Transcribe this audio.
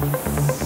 Música